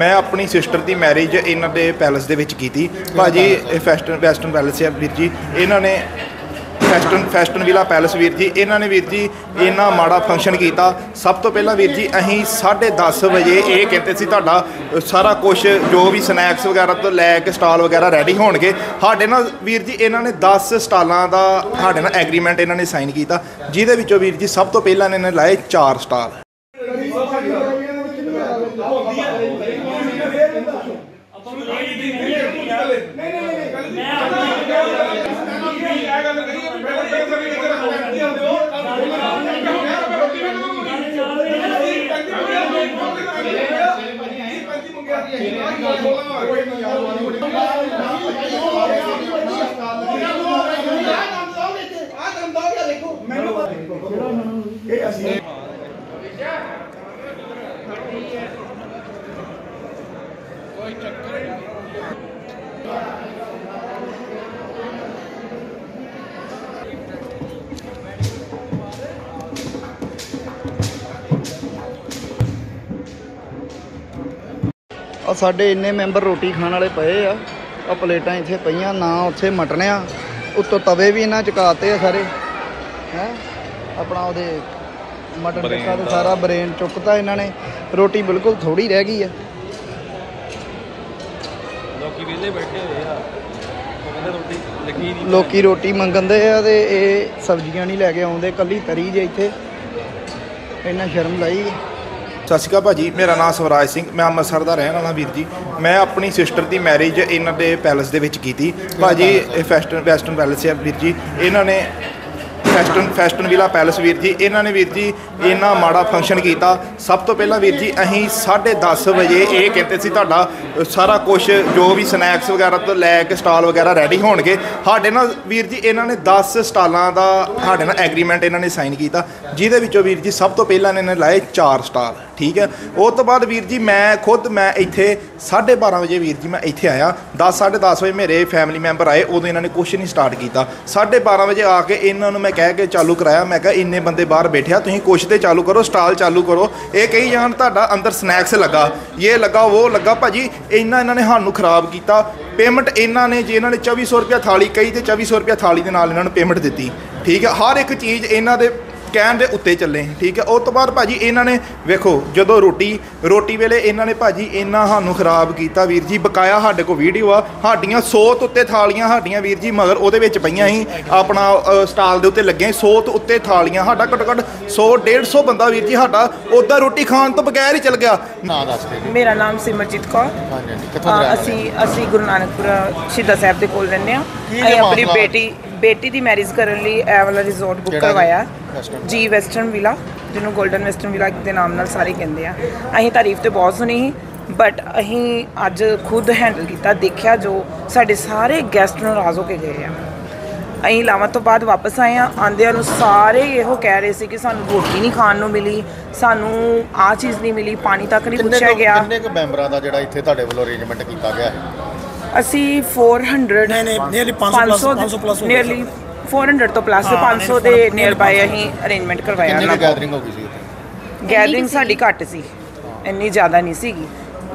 ਮੈਂ ਆਪਣੀ ਸਿਸਟਰ ਦੀ ਮੈਰਿਜ ਇਹਨਾਂ ਦੇ ਪੈਲਸ ਦੇ ਵਿੱਚ ਕੀਤੀ। ਭਾਜੀ, ਇਹ ਫੈਸਟਨ ਵੈਸਟਰਨ ਪੈਲਸ ਹੈ ਵੀਰ ਜੀ। ਇਹਨਾਂ ਨੇ ਫੈਸਟਨ ਫੈਸਟਨ ਵਿਲਾ ਪੈਲਸ ਵੀਰ ਜੀ, ਇਹਨਾਂ ਨੇ ਵੀਰ ਜੀ ਇੰਨਾ ਮਾੜਾ ਫੰਕਸ਼ਨ ਕੀਤਾ। ਸਭ ਤੋਂ ਪਹਿਲਾਂ ਵੀਰ ਜੀ, ਅਸੀਂ 10:30 ਵਜੇ ਇਹ ਕਹਿੰਦੇ ਸੀ ਤੁਹਾਡਾ ਸਾਰਾ ਕੁਝ ਜੋ ਵੀ ਸਨੈਕਸ ਵਗੈਰਾ ਤੋਂ ਲੈ ਕੇ ਸਟਾਲ ਵਗੈਰਾ ਰੈਡੀ ਹੋਣਗੇ। ਸਾਡੇ ਨਾਲ ਵੀਰ ਜੀ, ਇਹਨਾਂ ਨੇ 10 ਸਟਾਲਾਂ ਦਾ ਸਾਡੇ ਨਾਲ ਐਗਰੀਮੈਂਟ ਇਹਨਾਂ ਨੇ ਸਾਈਨ ਕੀਤਾ। ਜਿਹਦੇ ਵਿੱਚੋਂ ਵੀਰ ਜੀ, ਸਭ ਤੋਂ ਪਹਿਲਾਂ ਇਹਨਾਂ ਨੇ ਲਾਏ 4 ਸਟਾਲ Paulinha, Paulinha, Paulinha, ਆ ਸਾਡੇ ਇੰਨੇ ਮੈਂਬਰ ਰੋਟੀ ਖਾਣ ਵਾਲੇ ਪਏ ਆ। ਆ ਪਲੇਟਾਂ ਇੱਥੇ ਪਈਆਂ ਨਾ ਉੱਥੇ ਮਟਣਿਆ ਉੱਤੋਂ ਤਵੇ ਵੀ ਇਹਨਾਂ ਚਕਾਤੇ ਆ ਸਾਰੇ। ਹੈ? ਆਪਣਾ ਉਹਦੇ ਮਟਨ ਟਿੱਕਾ ਤੇ ਸਾਰਾ ਬਰੇਨ ਚੁੱਕਤਾ ਇਹਨਾਂ ਨੇ। ਰੋਟੀ ਬਿਲਕੁਲ ਥੋੜੀ ਰਹਿ ਗਈ ਆ। ਲੋਕੀ ਵਿਹਲੇ ਬੈਠੇ ਹੋਏ ਆ। ਰੋਟੀ ਲੱਗੀ ਨਹੀਂ। ਲੋਕੀ ਰੋਟੀ ਮੰਗਣਦੇ ਆ ਤੇ ਇਹ ਸਬਜ਼ੀਆਂ ਨਹੀਂ ਲੈ ਕੇ ਆਉਂਦੇ। ਕੱਲੀ ਤਰੀ ਜੇ ਇੱਥੇ। ਇੰਨਾ ਸ਼ਰਮ ਲਾਈ। ਸਤਿ ਸ਼੍ਰੀ ਅਕਾਲ ਭਾਜੀ, ਮੇਰਾ ਨਾਮ ਸਵਰਾਜ ਸਿੰਘ, ਮੈਂ ਅੰਮ੍ਰਿਤਸਰ ਦਾ ਰਹਿਣ ਵਾਲਾ ਵੀਰ ਜੀ। ਮੈਂ ਆਪਣੀ ਸਿਸਟਰ ਦੀ ਮੈਰਿਜ ਇਹਨਾਂ ਦੇ ਪੈਲਸ ਦੇ ਵਿੱਚ ਕੀਤੀ। ਭਾਜੀ, ਇਹ ਫੈਸਟਨ ਵੈਸਟਰਨ ਪੈਲਸ ਹੈ ਵੀਰ ਜੀ। ਇਹਨਾਂ ਨੇ ਫੈਸਟਨ ਫੈਸਟਨ ਵਿਲਾ ਪੈਲਸ ਵੀਰ ਜੀ, ਇਹਨਾਂ ਨੇ ਵੀਰ ਜੀ ਇੰਨਾ ਮਾੜਾ ਫੰਕਸ਼ਨ ਕੀਤਾ। ਸਭ ਤੋਂ ਪਹਿਲਾਂ ਵੀਰ ਜੀ, ਅਸੀਂ 10:30 ਵਜੇ ਇਹ ਕਹਿੰਦੇ ਸੀ ਤੁਹਾਡਾ ਸਾਰਾ ਕੁਝ ਜੋ ਵੀ ਸਨੈਕਸ ਵਗੈਰਾ ਤੋਂ ਲੈ ਕੇ ਸਟਾਲ ਵਗੈਰਾ ਰੈਡੀ ਹੋਣਗੇ। ਸਾਡੇ ਨਾਲ ਵੀਰ ਜੀ, ਇਹਨਾਂ ਨੇ 10 ਸਟਾਲਾਂ ਦਾ, ਸਾਡੇ ਨਾਲ ਐਗਰੀਮੈਂਟ ਇਹਨਾਂ ਨੇ ਸਾਈਨ ਕੀਤਾ। ਜਿਹਦੇ ਵਿੱਚੋਂ ਵੀਰ ਜੀ, ਸਭ ਤੋਂ ਪਹਿਲਾਂ ਇਹਨਾਂ ਨੇ ਲਾਏ 4 ਸਟਾਲ ਠੀਕ ਹੈ। ਉਸ ਤੋਂ ਬਾਅਦ ਵੀਰ ਜੀ ਮੈਂ ਖੁਦ ਮੈਂ ਇੱਥੇ 12:30 ਵਜੇ ਵੀਰ ਜੀ ਮੈਂ ਇੱਥੇ ਆਇਆ। 10 10:30 ਵਜੇ ਮੇਰੇ ਫੈਮਿਲੀ ਮੈਂਬਰ ਆਏ। ਉਦੋਂ ਇਹਨਾਂ ਨੇ ਕੁਛ ਨਹੀਂ ਸਟਾਰਟ ਕੀਤਾ। 12:30 ਵਜੇ ਆ ਕੇ ਇਹਨਾਂ ਨੂੰ ਮੈਂ ਕਹਿ ਕੇ ਚਾਲੂ ਕਰਾਇਆ। ਮੈਂ ਕਿਹਾ ਇੰਨੇ ਬੰਦੇ ਬਾਹਰ ਬੈਠਿਆ ਤੁਸੀਂ ਕੁਛ ਤੇ ਚਾਲੂ ਕਰੋ ਸਟਾਲ ਚਾਲੂ ਕਰੋ। ਇਹ ਕਹੀ ਜਾਣ ਤੁਹਾਡਾ ਅੰਦਰ ਸਨੈਕਸ ਲੱਗਾ। ਇਹ ਲੱਗਾ, ਉਹ ਲੱਗਾ। ਭਾਜੀ ਇੰਨਾ ਇਹਨਾਂ ਨੇ ਸਾਨੂੰ ਖਰਾਬ ਕੀਤਾ। ਪੇਮੈਂਟ ਇਹਨਾਂ ਨੇ, ਜੇ ਇਹਨਾਂ ਨੇ 2400 ਰੁਪਿਆ ਥਾਲੀ ਕਹੀ ਤੇ 2400 ਰੁਪਿਆ ਥਾਲੀ ਦੇ ਨਾਲ ਇਹਨਾਂ ਨੂੰ ਪੇਮੈਂਟ ਦਿੱਤੀ। ਠੀਕ ਹੈ। ਹਰ ਇੱਕ ਚੀਜ਼ ਇਹਨਾਂ ਦੇ ਕਹਿਣ ਦੇ ਉੱਤੇ ਚੱਲੇ ਠੀਕ ਹੈ? ਉਸ ਤੋਂ ਬਾਅਦ ਭਾਜੀ ਇਹਨਾਂ ਨੇ ਵੇਖੋ ਜਦੋਂ ਰੋਟੀ ਰੋਟੀ ਵੇਲੇ ਇਹਨਾਂ ਨੇ ਭਾਜੀ ਇੰਨਾ ਸਾਨੂੰ ਖਰਾਬ ਕੀਤਾ ਵੀਰ ਜੀ ਬਕਾਇਆ ਸਾਡੇ ਕੋਲ ਵੀਡੀਓ ਆ ਸਾਡੀਆਂ 100 ਤੋਂ ਉੱਤੇ ਥਾਲੀਆਂ ਸਾਡੀਆਂ ਵੀਰ ਜੀ ਮਗਰ ਉਹਦੇ ਵਿੱਚ ਪਈਆਂ ਸੀ ਆਪਣਾ ਸਟਾਲ ਦੇ ਉੱਤੇ ਲੱਗੇ 100 ਤੋਂ ਉੱਤੇ ਥਾਲੀਆਂ ਸਾਡਾ ਘੱਟੋ ਘੱਟ 100 150 ਬੰਦਾ ਵੀਰ ਜੀ ਸਾਡਾ ਉੱਦਾਂ ਰੋਟੀ ਖਾਣ ਤੋਂ ਬਗੈਰ ਹੀ ਚੱਲ ਗਿਆ। ਨਾਂ ਦੱਸ ਦੇ ਜੀ। ਮੇਰਾ ਨਾਮ ਸਿਮਰਜੀਤ ਕੌਰ। ਹਾਂਜੀ ਕਿੱਥੋਂ ਅਸੀਂ ਅਸੀਂ ਗੁਰੂ ਨਾਨਕਪੁਰਾ ਸ਼ਹੀਦਾਂ ਸਾਹਿਬ ਦੇ ਕੋਲ ਰਹਿੰਦੇ ਅਸੀਂ ਇਹ ਆਪਣੀ? ਬੇਟੀ ਬੇਟੀ ਦੀ ਮੈਰਿਜ ਕਰਨ ਲਈ ਇਹ ਵਾਲਾ ਰਿਜ਼ੋਰਟ ਬੁੱਕ ਕਿਹੜਾ? ਕਰਵਾਇਆ? ਜੀ? ਵੈਸਟਰਨ ਵਿਲਾ ਜਿਹਨੂੰ 골ਡਨ ਵੈਸਟਰਨ ਵਿਲਾ ਦੇ ਨਾਮ ਨਾਲ ਸਾਰੇ ਕਹਿੰਦੇ ਆ। ਅਸੀਂ ਤਾਰੀਫ ਤੇ ਬਹੁਤ ਸੁਣੀ ਸੀ ਬਟ ਅਸੀਂ ਅੱਜ ਖੁਦ ਹੈਂਡਲ ਕੀਤਾ ਦੇਖਿਆ ਜੋ ਸਾਡੇ ਸਾਰੇ ਗੈਸਟ ਨਾਰਾਜ਼ ਹੋ ਕੇ ਗਏ ਆ। ਅਸੀਂ ਲਾਵਾਂ ਤੋਂ ਬਾਅਦ ਵਾਪਸ ਆਏ ਆ ਆਂਦਿਆਂ ਨੂੰ ਸਾਰੇ ਇਹੋ ਕਹਿ ਰਹੇ ਸੀ ਕਿ ਸਾਨੂੰ ਰੋਟੀ ਨਹੀਂ ਖਾਣ ਨੂੰ ਮਿਲੀ ਸਾਨੂੰ ਆਹ ਚੀਜ਼ ਨਹੀਂ ਮਿਲੀ ਪਾਣੀ ਤੱਕ ਨਹੀਂ ਕਿੰਨੇ ਪੁੱਛਿਆ ਕੁ- ਗਿਆ। ਕਿੰਨੇ ਕੁ ਮੈਂਬਰਾਂ ਦਾ ਜਿਹੜਾ ਇੱਥੇ ਤੁਹਾਡੇ ਵੱਲੋਂ ਅਰੇਂਜਮੈਂਟ ਕੀਤਾ ਗਿਆ ਹੈ? ਅਸੀਂ 400 ਨਹੀਂ ਨਹੀਂ ਨੀਅਰਲੀ 500 ਪਲੱਸ 500 ਪਲੱਸ ਨੀਅਰਲੀ 400 ਤੋਂ ਪਲੱਸ 500 ਦੇ ਨੀਅਰ ਬਾਈ ਅਸੀਂ ਅਰੇਂਜਮੈਂਟ ਕਰਵਾਇਆ ਕਿੰਨੀ ਗੈਦਰਿੰਗ ਹੋ ਗਈ ਸੀ ਇੱਥੇ ਗੈਦਰਿੰਗ ਸਾਡੀ ਘੱਟ ਸੀ। ਇੰਨੀ ਜ਼ਿਆਦਾ ਨਹੀਂ ਸੀਗੀ।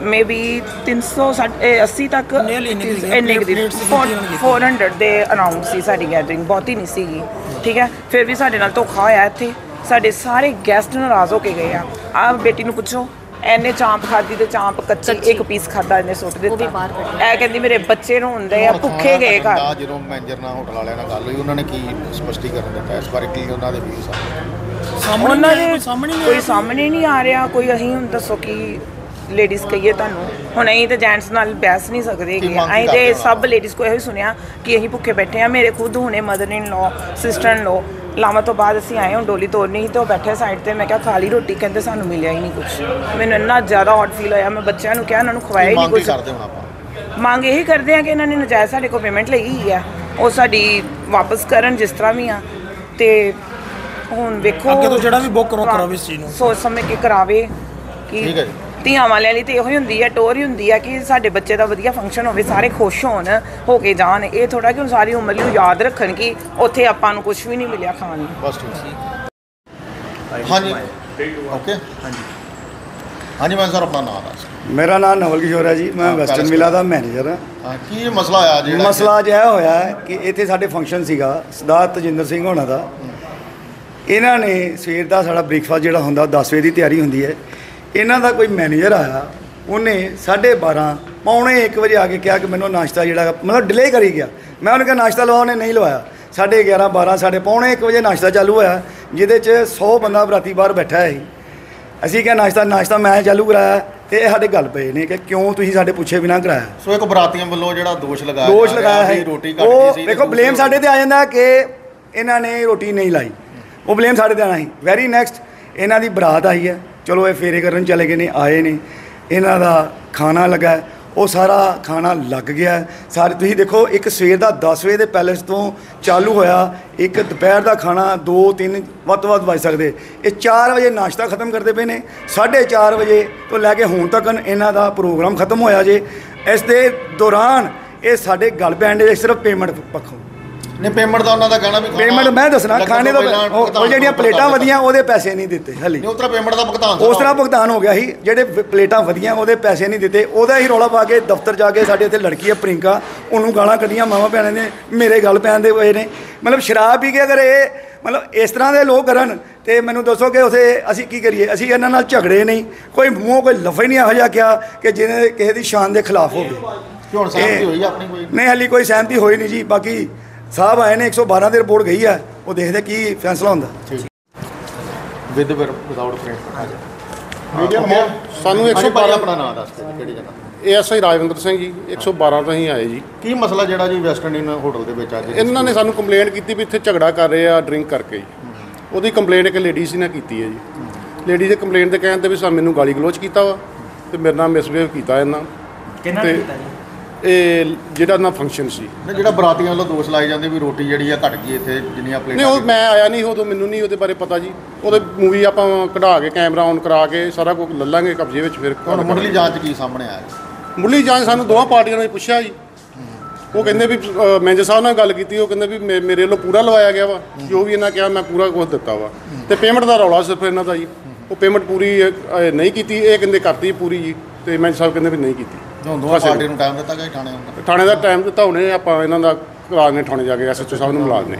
ਮੇਬੀ 300 ਸੱਠ- ਇਹ 80 ਤੱਕ ਇੰਨੀ ਦੀ Plates ਦੀ four- ਗਿਣਤੀ ਹੋਣੀ 400 ਦੇ ਅਰਾਊਂਡ ਸੀ ਸਾਡੀ ਗੈਦਰਿੰਗ ਬਹੁਤੀ ਨਹੀਂ ਸੀਗੀ। ਠੀਕ ਹੈ? ਫਿਰ ਵੀ ਸਾਡੇ ਨਾਲ ਧੋਖਾ ਹੋਇਆ ਇੱਥੇ। ਸਾਡੇ ਸਾਰੇ ਗੈਸਟ ਨਾਰਾਜ਼ ਹੋ ਕੇ ਗਏ ਆ। ਆ ਬੇਟੀ ਨੂੰ ਪੁੱਛੋ। ਐਨੇ ਚਾਂਪ ਖਾਦੀ ਤੇ ਚਾਂਪ ਕੱਚੀ ਇੱਕ ਪੀਸ ਖਾਦਾ ਇਹਨੇ ਸੁੱਟ ਦਿੱਤਾ। ਇਹ ਕਹਿੰਦੀ ਮੇਰੇ ਬੱਚੇ ਨੂੰ ਹੁੰਦੇ ਆ ਭੁੱਖੇ ਗਏ ਘਰ। ਜਦੋਂ ਮੈਨੇਜਰ ਨਾਲ ਹੋਟਲ ਵਾਲਿਆਂ ਨਾਲ ਗੱਲ ਹੋਈ ਉਹਨਾਂ ਨੇ ਕੀ ਸਪਸ਼ਟੀਕਰਨ ਦਿੱਤਾ? ਇਸ ਬਾਰੇ ਕੀ ਉਹਨਾਂ ਦੇ ਆ? ਸਾਹਮਣੇ ਕੋਈ। ਸਾਹਮਣੇ ਨਹੀਂ ਆ ਰਿਹਾ ਕੋਈ ਅਸੀਂ ਹੁਣ ਦੱਸੋ ਕਿ ਲੇਡੀਜ਼ ਕਹੀਏ ਤੁਹਾਨੂੰ। ਹੁਣ ਅਸੀਂ ਤੇ ਜੈਂਟਸ ਨਾਲ ਬੈਸ ਨਹੀਂ ਸਕਦੇ ਕੀ ਅਸੀਂ ਤੇ ਹੋ? ਸਭ ਲੇਡੀਜ਼ ਕੋ ਇਹੋ ਹੀ ਸੁਣਿਆ ਕਿ ਅਸੀਂ ਭੁੱਖੇ ਬੈਠੇ ਆ ਮੇਰੇ ਖੁਦ ਹੁਣੇ ਮਦਰ ਇਨ ਲਾ ਸਿਸਟਰ ਇਨ ਲਾ ਲਾਵਾਂ ਤੋਂ ਬਾਅਦ ਅਸੀਂ ਆਏ ਹੁਣ ਡੋਲੀ ਤੋੜਨੀ ਸੀ ਤੇ ਉਹ ਬੈਠੇ ਸਾਈਡ ਤੇ। ਮੈਂ ਕਿਹਾ ਖਾ ਲਈ ਰੋਟੀ ਕਹਿੰਦੇ ਸਾਨੂੰ ਮਿਲਿਆ ਹੀ ਨਹੀਂ ਕੁਝ ਮੈਨੂੰ ਇੰਨਾ ਜ਼ਿਆਦਾ ਔਡ ਫੀਲ ਹੋਇਆ। ਮੈਂ ਬੱਚਿਆਂ ਨੂੰ ਕਿਹਾ ਇਹਨਾਂ ਨੂੰ ਖਵਾਇਆ ਹੀ ਨਹੀਂ ਕੁਝ ਮੰਗ ਇਹੀ ਕਰਦੇ ਆ ਕਿ ਇਹਨਾਂ ਨੇ ਨਜਾਇਜ਼ ਸਾਡੇ ਕੋਲ ਪੇਮੈਂਟ ਲਈ ਹੀ ਆ। ਉਹ ਸਾਡੀ ਵਾਪਸ ਕਰਨ ਜਿਸ ਤਰ੍ਹਾਂ ਵੀ ਆ। ਤੇ ਹੁਣ ਵੇਖੋ ਅੱਗੇ ਤੋਂ ਜਿਹੜਾ ਵੀ ਕਰੋ, ਕਰਾਵੇ ਇਸ ਚੀਜ਼ ਨੂੰ। ਸੋਚ ਸਮਝ ਕੇ ਕਰਾਵੇ ਕਿ ਠੀਕ ਹੈ ਜੀ। ਧੀਆਂ ਵਾਲਿਆਂ ਲਈ ਤੇ ਇਹੋ ਹੀ ਹੁੰਦੀ ਹੈ ਟੋਰ ਹੀ ਹੁੰਦੀ ਹੈ ਕਿ ਸਾਡੇ ਬੱਚੇ ਦਾ ਵਧੀਆ ਫੰਕਸ਼ਨ ਹੋਵੇ ਸਾਰੇ ਖੁਸ਼ ਹੋਣ ਹੋ ਕੇ ਜਾਣ। ਇਹ ਥੋੜਾ ਕਿ ਹੁਣ ਸਾਰੀ ਉਮਰ ਲਈ ਯਾਦ ਰੱਖਣ ਕਿ ਉੱਥੇ ਆਪਾਂ ਨੂੰ ਕੁਝ ਵੀ ਨਹੀਂ ਮਿਲਿਆ ਖਾਣ ਨੂੰ। ਬਸ ਠੀਕ ਹਾਂਜੀ। ਓਕੇ ਹਾਂਜੀ। ਹਾਂਜੀ ਮੈਂ ਸਰ ਆਪਣਾ ਨਾਮ ਦੱਸ ਮੇਰਾ ਨਾਮ ਨਵਲ ਕਿਸ਼ੋਰ ਹੈ ਜੀ। ਮੈਂ ਵੈਸਟਰਨ ਵਿਲਾ ਦਾ ਮੈਨੇਜਰ ਹਾਂ। ਕੀ ਮਸਲਾ ਆਇਆ ਜਿਹੜਾ ਮਸਲਾ ਅੱਜ ਇਹ ਹੋਇਆ ਕਿ ਇੱਥੇ ਸਾਡੇ ਫੰਕਸ਼ਨ ਸੀਗਾ ਸਰਦਾਰ ਤਜਿੰਦਰ ਸਿੰਘ ਹੋਣਾ ਦਾ। ਇਹਨਾਂ ਨੇ ਸਵੇਰ ਦਾ ਸਾਡਾ ਬ੍ਰੇਕਫਾਸਟ ਜਿਹੜਾ ਹੁੰਦਾ 10 ਵਜੇ ਦੀ ਤਿਆਰੀ ਹੁੰਦੀ ਹੈ। ਇਹਨਾਂ ਦਾ ਕੋਈ ਮੈਨੇਜਰ ਆਇਆ ਉਹਨੇ 12:30 ਪੌਣੇ 1 ਵਜੇ ਆ ਕੇ ਕਿਹਾ ਕਿ ਮੈਨੂੰ ਨਾਸ਼ਤਾ ਜਿਹੜਾ ਮਤਲਬ ਡਿਲੇ ਕਰੀ ਗਿਆ। ਮੈਂ ਉਹਨੂੰ ਕਿਹਾ ਨਾਸ਼ਤਾ ਲਵਾਓ ਉਹਨੇ ਨਹੀਂ ਲਵਾਇਆ। 11:30 12 ਸਾਢੇ ਪੌਣੇ 1 ਵਜੇ ਨਾਸ਼ਤਾ ਚਾਲੂ ਹੋਇਆ ਜਿਹਦੇ 'ਚ 100 ਬੰਦਾ ਬਰਾਤੀ ਬਾਹਰ ਬੈਠਾ ਹੈ ਅਸੀਂ ਕਿਹਾ ਨਾਸ਼ਤਾ ਨਾਸ਼ਤਾ ਮੈਂ ਚਾਲੂ ਕਰਾਇਆ। ਤੇ ਇਹ ਸਾਡੇ ਗੱਲ ਪਏ ਨੇ ਕਿ ਕਿਉਂ ਤੁਸੀਂ ਸਾਡੇ ਪੁੱਛੇ ਬਿਨਾਂ ਕਰਾਇਆ? ਸੋ ਇੱਕ ਬਰਾਤੀਆਂ ਵੱਲੋਂ ਜਿਹੜਾ ਦੋਸ਼ ਲਗਾਇਆ ਦੋਸ਼ ਲਗਾਇਆ ਹੈ। ਰੋਟੀ ਘੱਟ ਗਈ ਸੀ ਦੇਖੋ ਬਲੇਮ ਸਾਡੇ ਤੇ ਆ ਜਾਂਦਾ ਕਿ ਇਹਨਾਂ ਨੇ ਰੋਟੀ ਨਹੀਂ ਲਾਈ। ਉਹ ਬਲੇਮ ਸਾਡੇ ਤੇ ਆਣਾ ਸੀ। ਵੈਰੀ ਨੈਕਸਟ ਇਹਨਾਂ ਦੀ ਬਰਾਤ ਆਈ ਹੈ। ਚਲੋ ਇਹ ਫੇਰੇ ਕਰਨ ਚਲੇ ਗਏ ਨੇ, ਆਏ ਨੇ। ਇਹਨਾਂ ਦਾ ਖਾਣਾ ਲੱਗਾ ਉਹ ਸਾਰਾ ਖਾਣਾ ਲੱਗ ਗਿਆ ਸਾਰੇ ਤੁਸੀਂ ਦੇਖੋ, ਇੱਕ ਸਵੇਰ ਦਾ 10 ਵਜੇ ਦੇ ਪੈਲੇਸ ਤੋਂ ਚਾਲੂ ਹੋਇਆ। ਇੱਕ ਦੁਪਹਿਰ ਦਾ ਖਾਣਾ 2 3 ਵੱਧ ਤੋਂ ਵੱਧ ਵੱਜ ਸਕਦੇ। ਇਹ 4 ਵਜੇ ਨਾਸ਼ਤਾ ਖਤਮ ਕਰਦੇ ਪਏ ਨੇ। 4:30 ਵਜੇ ਤੋਂ ਲੈ ਕੇ ਹੁਣ ਤੱਕ ਇਹਨਾਂ ਦਾ ਪ੍ਰੋਗਰਾਮ ਖਤਮ ਹੋਇਆ ਜੇ। ਇਸ ਦੇ ਦੌਰਾਨ ਇਹ ਸਾਡੇ ਗੱਲ ਪੈਣ ਦੇ ਸਿਰਫ ਪੇਮੈਂਟ ਪੱਖੋਂ। ਨੇ ਪੇਮੈਂਟ ਦਾ ਉਹਨਾਂ ਦਾ ਕਹਿਣਾ ਵੀ ਪੇਮੈਂਟ ਮੈਂ ਦੱਸਣਾ ਖਾਣੇ ਪਹਿਲਾਂ ਉਹ- ਜਿਹੜੀਆਂ ਪਲੇਟਾਂ। ਵਧੀਆਂ ਉਹਦੇ ਪੈਸੇ ਨਹੀਂ ਦਿੱਤੇ ਹਲੀ। ਨਹੀਂ ਉਤਰਾ ਪੇਮੈਂਟ ਦਾ ਭੁਗਤਾਨ ਉਸ ਤਰ੍ਹਾਂ ਭੁਗਤਾਨ ਹੋ ਗਿਆ ਸੀ ਜਿਹੜੇ ਪਲੇਟਾਂ ਵਧੀਆਂ ਉਹਦੇ ਪੈਸੇ ਨਹੀਂ ਦਿੱਤੇ। ਉਹਦਾ ਹੀ ਰੌਲਾ ਪਾ ਕੇ ਦਫ਼ਤਰ ਜਾ ਕੇ ਸਾਡੇ ਇੱਥੇ ਲੜਕੀ ਹੈ ਪ੍ਰਿੰਕਾ ਉਹਨੂੰ ਗਾਲਾਂ ਕੱਢੀਆਂ ਮਾਵਾਂ ਭੈਣਾਂ ਨੇ ਮੇਰੇ ਗੱਲ ਪੈਣ ਦੇ ਹੋਏ ਨੇ। ਮਤਲਬ ਸ਼ਰਾਬ ਪੀ ਕੇ ਅਗਰ ਇਹ ਮਤਲਬ ਇਸ ਤਰ੍ਹਾਂ ਦੇ ਲੋਕ ਕਰਨ ਤੇ ਮੈਨੂੰ ਦੱਸੋ ਕਿ ਉਥੇ ਅਸੀਂ ਕੀ ਕਰੀਏ? ਅਸੀਂ ਇਹਨਾਂ ਨਾਲ ਝਗੜੇ ਨਹੀਂ। ਕੋਈ ਮੂੰਹ ਕੋਈ ਲਫ਼ਜ਼ ਨਹੀਂ ਇਹੋ ਜਿਹਾ ਕਿਹਾ ਕਿ ਜਿਹਨੇ ਕਿਸੇ ਦੀ ਸ਼ਾਨ ਦੇ ਖਿਲਾਫ ਹੋਵੇ ਕਿ ਹੁਣ ਸਹਿਮਤੀ ਹੋਈ ਆਪਣੀ ਕੋਈ? ਨਹੀਂ ਹਾਲੀ ਕੋਈ ਸਹਿਮਤੀ ਹੋਈ ਨਹੀਂ ਜੀ ਬਾਕੀ ਸਾਹਿਬ ਆਏ ਨੇ 112 ਦੀ ਰਿਪੋਰਟ ਗਈ ਆ ਉਹ ਦੇਖਦੇ ਕੀ ਫੈਸਲਾ ਹੁੰਦਾ। ਵਿਦ ਵਿਦਆਊਟ ਮੀਡੀਅਮ ਹੈ ਸਾਨੂੰ ਹਾਂਜੀ ਭਾਈ 112 ਆਪਣਾ ਨਾਮ ਦੱਸ ਦਿਓ ਜੀ, ਕਿਹੜੀ ਜਗ੍ਹਾ? ਏਐਸਆਈ ਰਾਜਵਿੰਦਰ ਸਿੰਘ ਜੀ 112 ਤੋਂ ਹੀ ਆਏ ਜੀ। ਕੀ ਮਸਲਾ ਜਿਹੜਾ ਜੀ ਵੈਸਟਰਨ ਇਨ ਹੋਟਲ ਦੇ ਵਿੱਚ ਅੱਜ? ਇਹਨਾਂ ਨੇ ਸਾਨੂੰ ਕੰਪਲੇਂਟ ਕੀਤੀ ਵੀ ਇੱਥੇ ਝਗੜਾ ਕਰ ਰਹੇ ਆ ਡਰਿੰਕ ਕਰਕੇ ਜੀ। ਉਹਦੀ ਕੰਪਲੇਂਟ ਇੱਕ ਲੇਡੀ ਸੀ ਨੇ ਕੀਤੀ ਹੈ ਜੀ। ਲੇਡੀ ਦੇ ਕੰਪਲੇਂਟ ਦੇ ਕਹਿਣ ਤੇ ਵੀ ਸਾਨੂੰ ਮੈਨੂੰ ਗਾਲੀ ਗਲੋਚ ਕੀਤਾ ਵਾ ਤੇ ਮੇਰੇ ਨਾਲ ਮਿਸਬਿਹੇਵ ਕੀਤਾ ਇਹਨਾਂ। ਕਿਹਨਾਂ ਨੇ ਕੀਤਾ ਜੀ? ਇਹ ਜਿਹੜਾ ਨਾ ਫੰਕਸ਼ਨ ਸੀ। ਨਹੀਂ, ਜਿਹੜਾ ਬਰਾਤੀਆਂ ਵੱਲੋਂ ਦੋਸ਼ ਲਾਏ ਜਾਂਦੇ ਵੀ ਰੋਟੀ ਜਿਹੜੀ ਆ ਘਟ ਗਈ ਇੱਥੇ ਜਿੰਨੀਆਂ ਨਹੀਂ ਪਲੇਟਾਂ ਉਹ ਮੈਂ ਆਇਆ ਨਹੀਂ ਉਦੋਂ ਮੈਨੂੰ ਨਹੀਂ ਉਹਦੇ ਬਾਰੇ ਪਤਾ ਜੀ। ਉਹਦੇ ਮੂਵੀ ਆਪਾਂ ਕਢਾ ਕੇ ਕੈਮਰਾ ਔਨ ਕਰਾ ਕੇ ਸਾਰਾ ਕੁਝ ਲੱਲਾਂਗੇ ਕਬਜ਼ੇ ਵਿੱਚ ਫਿਰ। ਹੁਣ ਮੁੱਢਲੀ ਜਾਂਚ ਕੀ ਸਾਹਮਣੇ ਆਇਆ? ਮੁੱਢਲੀ ਜਾਂਚ ਸਾਨੂੰ ਦੋਵਾਂ ਪਾਰਟੀਆਂ ਨੇ ਪੁੱਛਿਆ ਜੀ। ਉਹ ਕਹਿੰਦੇ ਵੀ ਅ, ਮੈਨੇਜਰ ਸਾਹਿਬ ਨਾਲ ਗੱਲ ਕੀਤੀ ਉਹ ਕਹਿੰਦੇ ਵੀ ਮੇ- ਮੇਰੇ ਵੱਲੋਂ ਪੂਰਾ ਲਵਾਇਆ ਗਿਆ ਵਾ। ਜੋ ਵੀ ਇਹਨਾਂ ਕਿਹਾ ਮੈਂ ਪੂਰਾ ਕੁਝ ਦਿੱਤਾ ਵਾ। ਤੇ ਪੇਮੈਂਟ ਦਾ ਰੌਲਾ ਸਿਰਫ ਇਹਨਾਂ ਦਾ ਜੀ। ਉਹ ਪੇਮੈਂਟ ਪੂਰੀ ਅ, ਨਹੀਂ ਕੀਤੀ ਇਹ ਕਹਿੰਦੇ ਕਰਤੀ ਪੂਰੀ ਜੀ। ਤੇ ਮੈਨੇਜਰ ਸਾਹਿਬ ਕਹਿੰਦੇ ਵੀ ਨਹੀਂ ਕੀਤੀ। ਹੁਣ ਦੋਵਾਂ ਪਾਰਟੀ ਨੂੰ ਟਾਈਮ ਦਿੱਤਾ ਗਿਆ ਜੀ ਥਾਣੇ ਆਉਣ ਦਾ ਥਾਣੇ ਦਾ ਟਾਈਮ ਦਿੱਤਾ ਹੁਣੇ ਆਪਾਂ ਇਹਨਾਂ ਦਾ ਕਰਾ ਨੇ ਥਾਣੇ ਜਾ ਕੇ ਐਸਐਚਓ ਸਾਹਿਬ ਨੂੰ ਮਿਲਾ ਦਨੇ